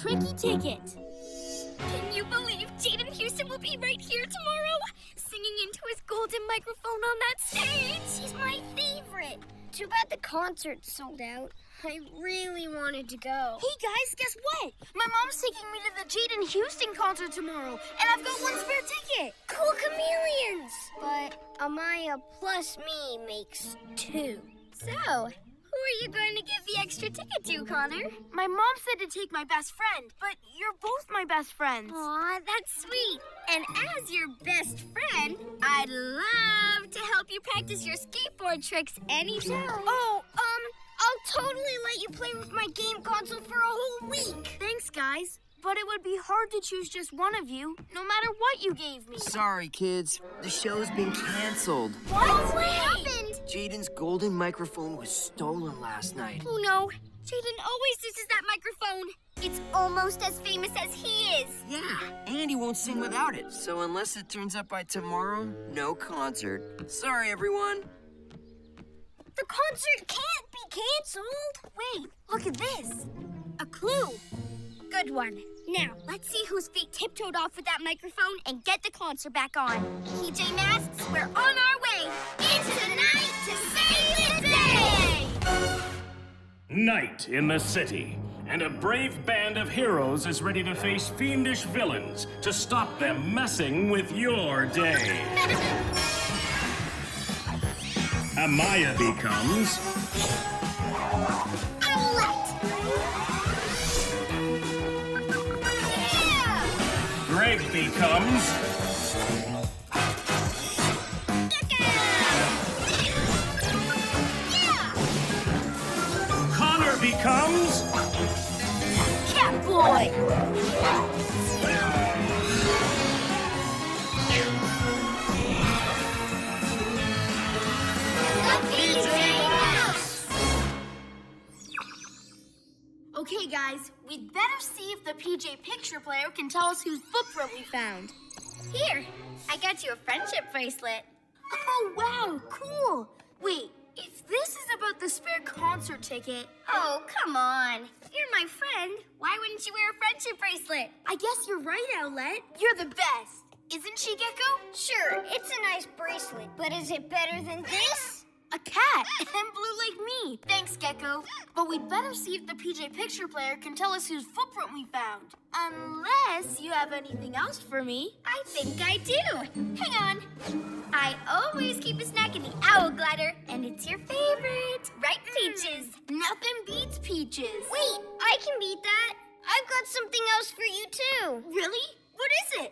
Tricky Ticket. Can you believe Jaden Houston will be right here tomorrow? Singing into his golden microphone on that stage. He's my favorite. Too bad the concert sold out. I really wanted to go. Hey guys, guess what? My mom's taking me to the Jaden Houston concert tomorrow, and I've got one spare ticket. Cool chameleons! But Amaya plus me makes two. So, who are you going to give the extra ticket to, Connor? My mom said to take my best friend, but you're both my best friends. Aw, that's sweet. And as your best friend, I'd love to help you practice your skateboard tricks anytime. Oh, um, I'll totally let you play with my game console for a whole week. Thanks, guys. But it would be hard to choose just one of you, no matter what you gave me. Sorry, kids. The show's been canceled. What? What happened? Jaden's golden microphone was stolen last night. Oh no, Jaden always uses that microphone. It's almost as famous as he is. Yeah, and he won't sing without it. So unless it turns up by tomorrow, no concert. Sorry, everyone. The concert can't be canceled. Wait, look at this. A clue. Good one. Now, let's see whose feet tiptoed off with that microphone and get the concert back on. PJ Masks, we're on our way. Into the night Night in the city, and a brave band of heroes is ready to face fiendish villains to stop them messing with your day. Amaya becomes Greg becomes Okay, guys, we'd better see if the PJ picture player can tell us whose footprint we found. Here, I got you a friendship bracelet. Oh, wow, cool. Wait, if this is about the spare concert ticket, Oh, come on. You're my friend. Why wouldn't you wear a friendship bracelet? I guess you're right, Owlette. You're the best. Isn't she, Gekko? Sure, it's a nice bracelet, but is it better than this? A cat, and blue like me. Thanks, Gekko. But we'd better see if the PJ picture player can tell us whose footprint we found. Unless you have anything else for me. I think I do. Hang on. I always keep a snack in the owl glider, and it's your favorite. Right, mm. Peaches? Nothing beats peaches. Wait, I can beat that. I've got something else for you too. Really? What is it?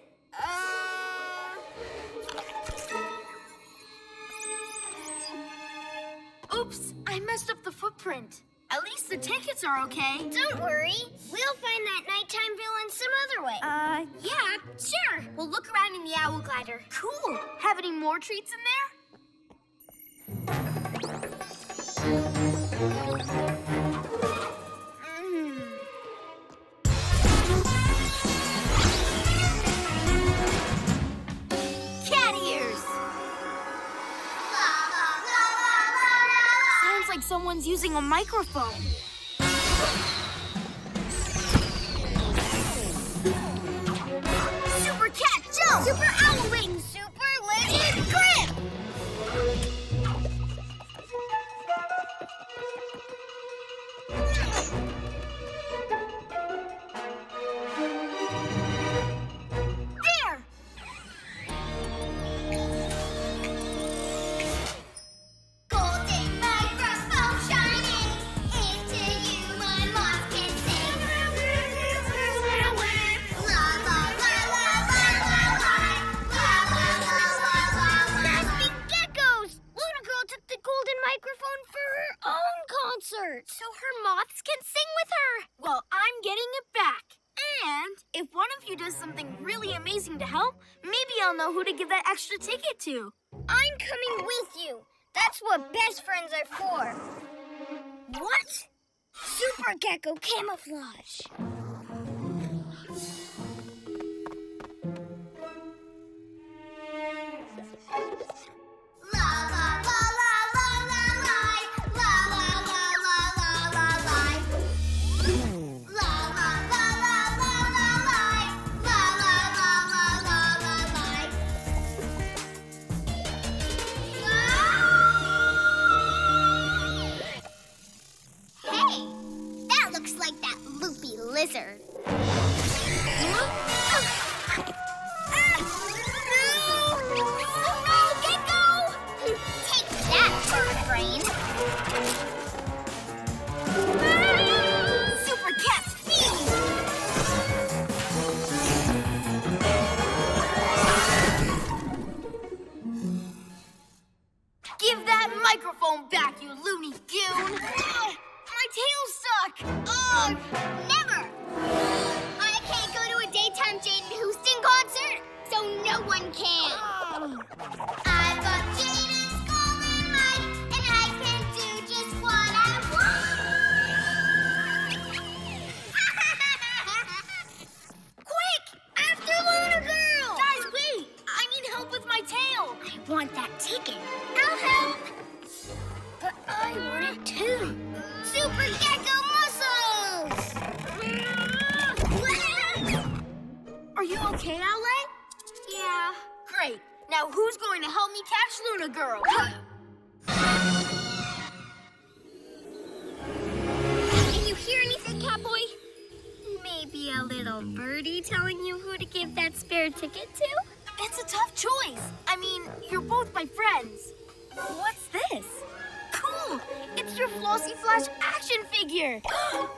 Footprint. At least the tickets are okay. don't worry. We'll find that nighttime villain some other way. Uh, yeah, sure. We'll look around in the owl glider. Cool. Have any more treats in there? Someone's using a microphone. Super cat jump! Super owl to help, maybe I'll know who to give that extra ticket to. I'm coming with you. That's what best friends are for. What? Super Gekko camouflage. Want that ticket. I'll help. But I want it too. Super Gekko muscles! Are you okay, Owlette? yeah. Great. Now who's going to help me catch Luna Girl? Can you hear anything, Catboy? Maybe a little birdie telling you who to give that spare ticket to? It's a tough choice. I mean, you're both my friends. What's this? Cool! It's your Flossy Flash action figure. Oh,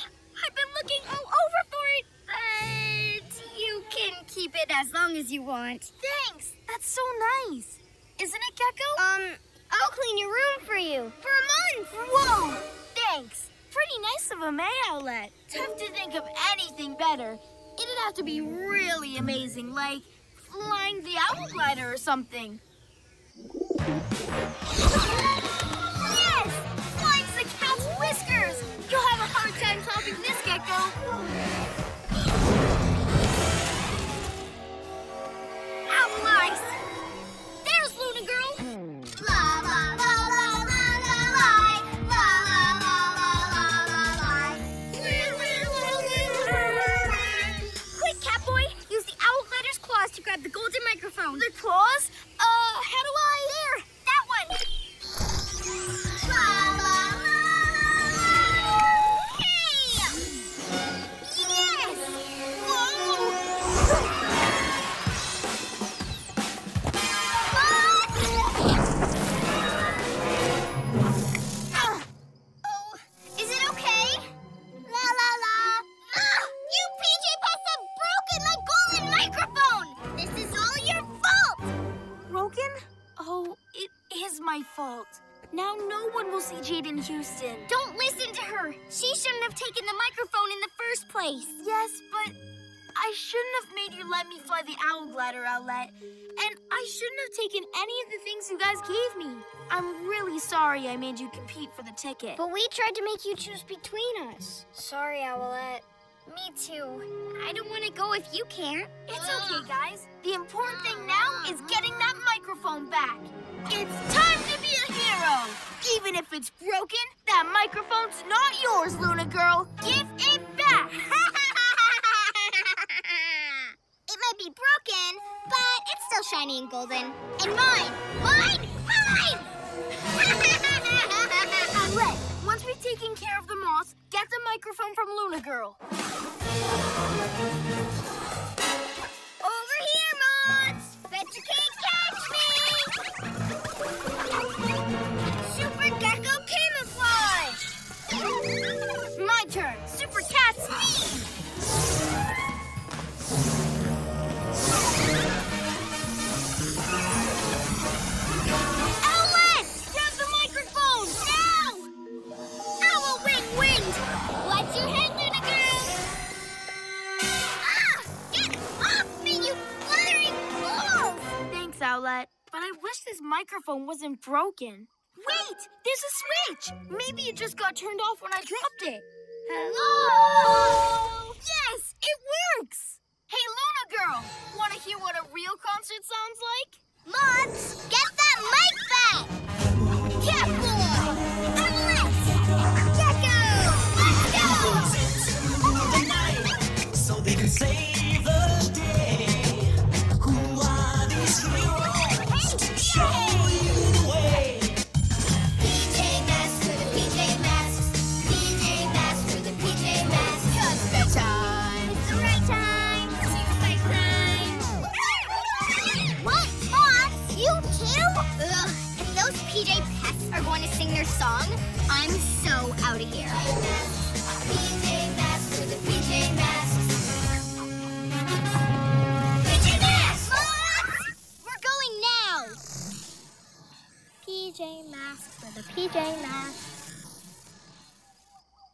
I've been looking all over for it, but you can keep it as long as you want. Thanks. That's so nice. Isn't it, Gekko? Um, I'll clean your room for you for a month. Whoa! Thanks. Pretty nice of a May Owlette. Tough to think of anything better. It'd have to be really amazing, like flying the owl glider or something. Yes! Flying the cat's whiskers! You'll have a hard time topping this, Gekko. The golden microphone. The claws? Uh, how do I? Outlet. And I shouldn't have taken any of the things you guys gave me. I'm really sorry I made you compete for the ticket. But we tried to make you choose between us. Sorry, Owlette. Me too. I don't want to go if you can't. It's okay, guys. The important thing now is getting that microphone back. It's time to be a hero. Even if it's broken, that microphone's not yours, Luna Girl. Give it back. It might be broken, still shiny and golden. And mine, mine, mine. Red, once we've taken care of the moths, get the microphone from Luna Girl. Wasn't broken. Wait! There's a switch! Maybe it just got turned off when I dropped it. Hello? Yes! It works! Hey, Luna Girl! Want to hear what a real concert sounds like? Moths, get PJ Masks.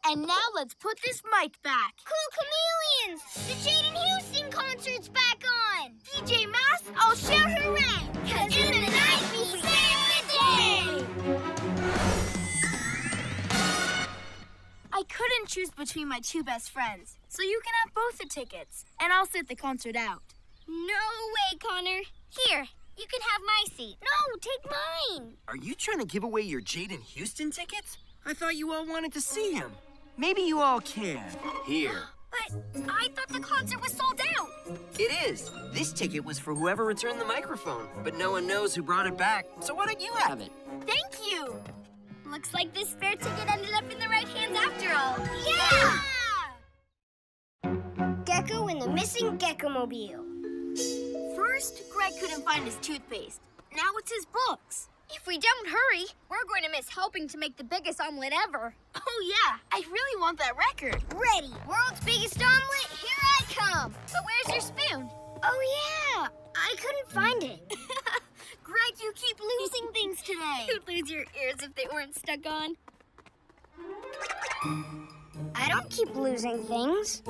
And now let's put this mic back. Cool Chameleons! The Jaden Houston concert's back on! PJ Masks, I'll shout hooray! Cause in the night we save the day! I couldn't choose between my two best friends, so you can have both the tickets, and I'll sit the concert out. No way, Connor. Here, you can have my seat. No, take mine. Are you trying to give away your Jaden Houston tickets? I thought you all wanted to see him. Maybe you all can. Here. But I thought the concert was sold out. It is. This ticket was for whoever returned the microphone, but no one knows who brought it back, so why don't you have it? Thank you! Looks like this spare ticket ended up in the right hands after all. Yeah! Gekko and the missing Gekko-mobile. First, Greg couldn't find his toothpaste. Now it's his books. If we don't hurry, we're going to miss helping to make the biggest omelet ever. Oh, yeah, I really want that record. Ready. World's biggest omelet, here I come. But where's your spoon? Oh, yeah. I couldn't find it. Greg, you keep losing things today. You'd lose your ears if they weren't stuck on. I don't keep losing things.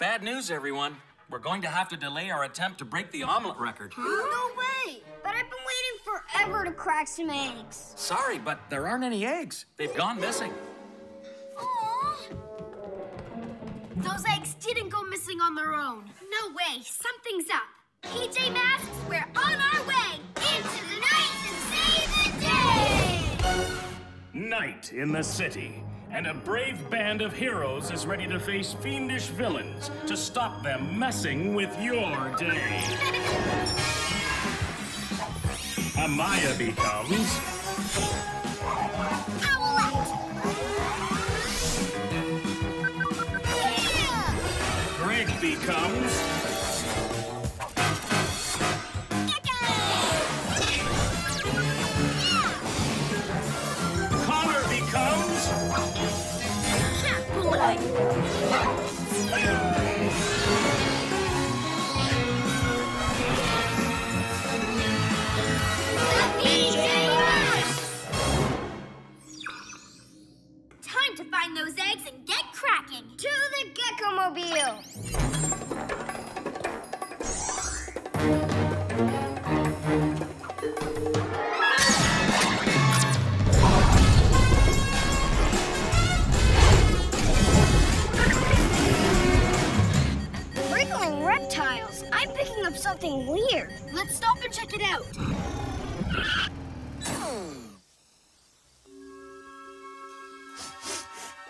Bad news, everyone. We're going to have to delay our attempt to break the omelet record. No way! But I've been waiting forever to crack some eggs. Sorry, but there aren't any eggs. They've gone missing. Aww. Those eggs didn't go missing on their own. No way, something's up. PJ Masks, we're on our way into the night to save the day! Night in the city, and a brave band of heroes is ready to face fiendish villains to stop them messing with your day. Amaya becomes Owlette! Greg becomes Let's stop and check it out.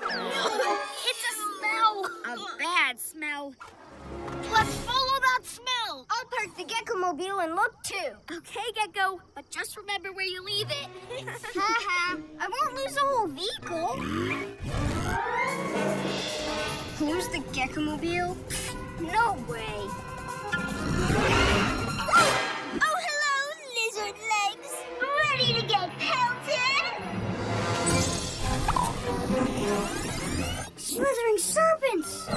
It's a smell. A bad smell. Let's follow that smell. I'll park the Gekko-mobile and look too. Okay, Gekko, but just remember where you leave it. Haha, I won't lose the whole vehicle. Lose the Gekko-mobile? No way. Oh, hello, lizard legs. Ready to get pelted? Slithering serpents.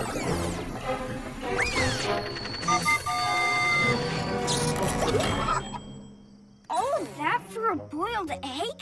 All of oh, that for a boiled egg?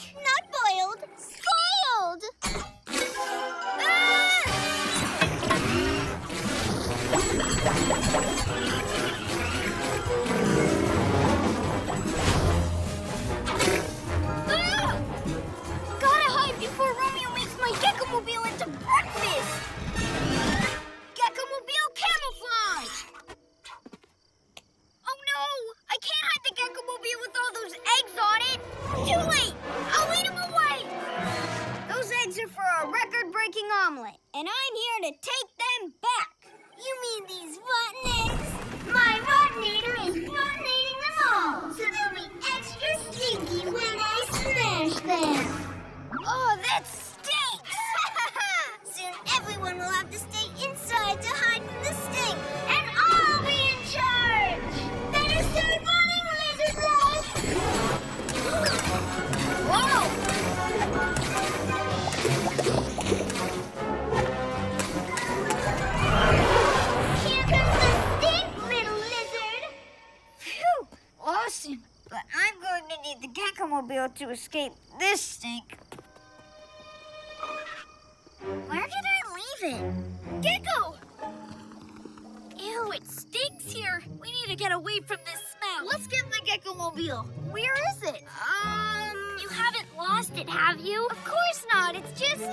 Escape this stink. Where did I leave it? Gekko! Ew, it stinks here. We need to get away from this smell. Let's get the Gekko Mobile. Where is it? Um, you haven't lost it, have you? Of course not. It's just.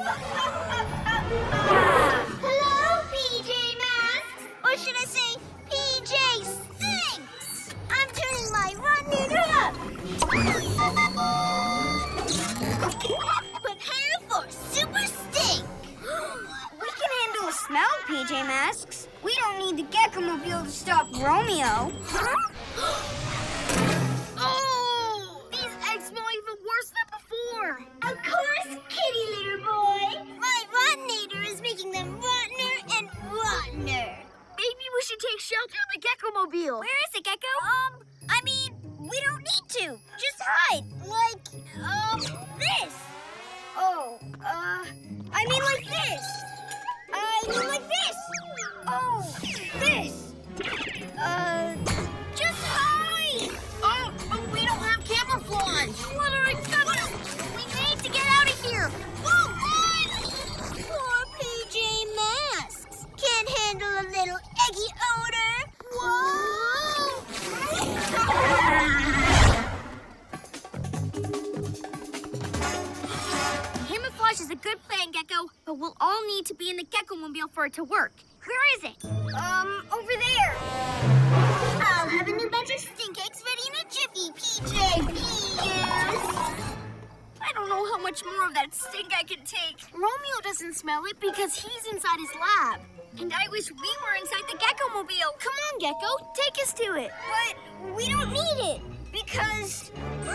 Hello, PJ Masks. Or should I say, PJ Stinks? I'm turning my rotten up. smell, PJ Masks. We don't need the Gekko Mobile to stop Romeo. Oh! These eggs smell even worse than before. Of course, kitty litter boy. My Rottenator is making them rottener and rottener. Maybe we should take shelter in the Gekko Mobile. Where is it, Gekko? Um, I mean, we don't need to. Just hide. Uh, Just hide. Oh, but we don't have camouflage. What are we need to get out of here. Whoa, run! Poor PJ Masks. Can't handle a little eggy odor. Whoa! camouflage is a good plan, Gekko, but we'll all need to be in the Gekko Mobile for it to work. Where is it? Um, over there. I'll have a new batch of stink eggs ready in a jiffy, PJ. I don't know how much more of that stink I can take. Romeo doesn't smell it because he's inside his lab. And I wish we were inside the Gekko Mobile. Come on, Gekko, take us to it. But we don't need it because.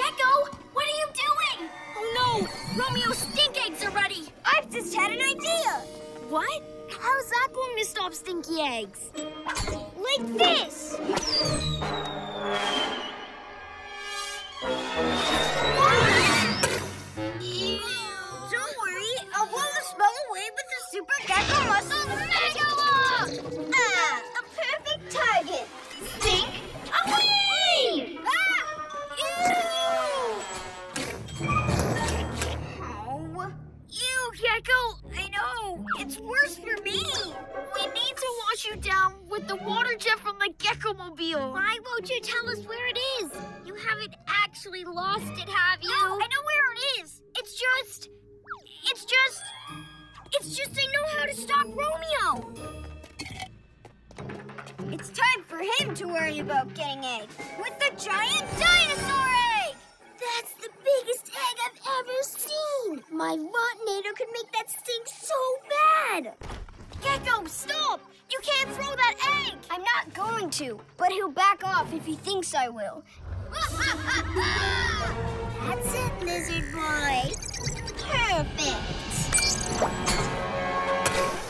Gekko, what are you doing? Oh no, Romeo's stink eggs are ready. I've just had an idea. What? How's that going to stop stinky eggs? Like this. Don't worry, I'll blow the smell away with the Super Gekko Muscle Mega Lock! Ah, a perfect target. Thinks I will. That's it, lizard boy. Perfect.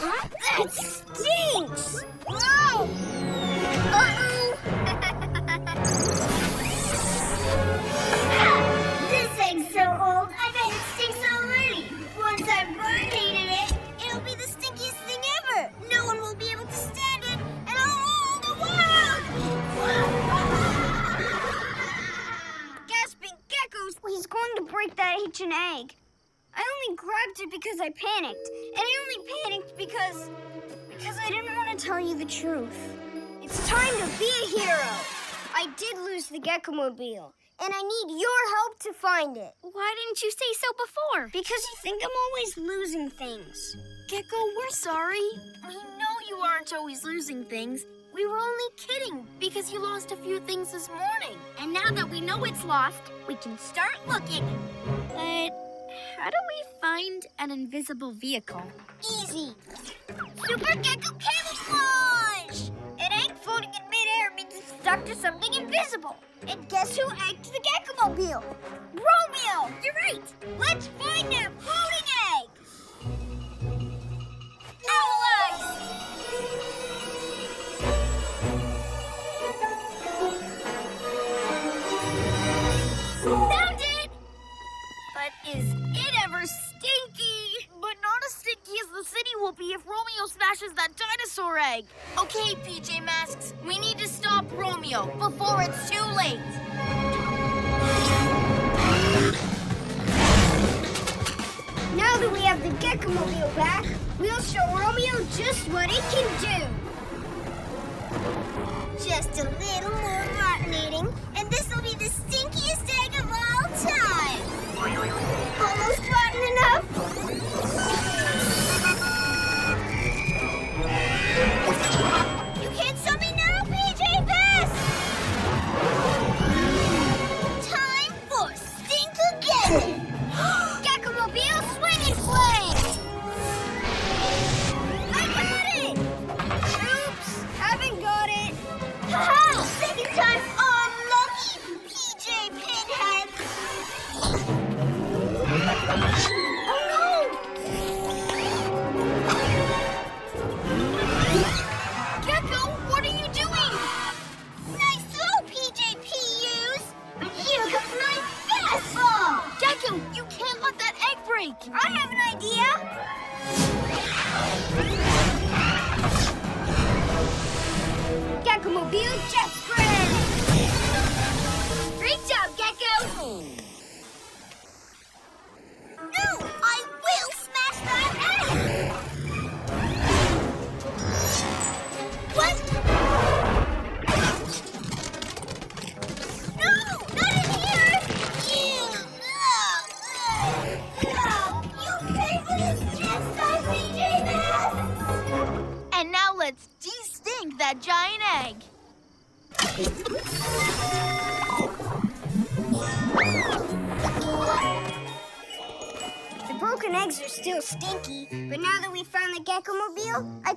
That stinks! Whoa! That ancient egg. I only grabbed it because I panicked. And I only panicked because. because I didn't want to tell you the truth. It's time to be a hero! I did lose the Gekko Mobile, and I need your help to find it. Why didn't you say so before? Because you think I'm always losing things. Gekko, we're sorry. We know you aren't always losing things. We were only kidding because you lost a few things this morning. And now that we know it's lost, we can start looking. But how do we find an invisible vehicle? Easy. Super Gekko camouflage! An egg floating in midair means it's stuck to something invisible. And guess who egged the Gekko Mobile? Romeo! You're right. Let's find their floating eggs. leg. Okay, PJ Masks, we need to stop Romeo before it's too late. Now that we have the Gekkomobile back, we'll show Romeo just what it can do. Just a little more rotten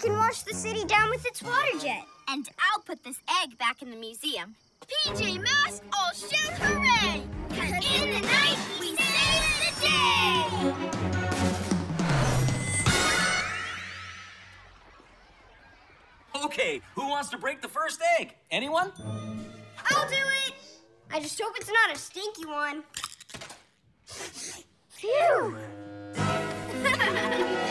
can wash the city down with its water jet. And I'll put this egg back in the museum. PJ Masks, all shout hooray! Cause in the night, we save the day! Okay, who wants to break the first egg? Anyone? I'll do it! I just hope it's not a stinky one. Phew!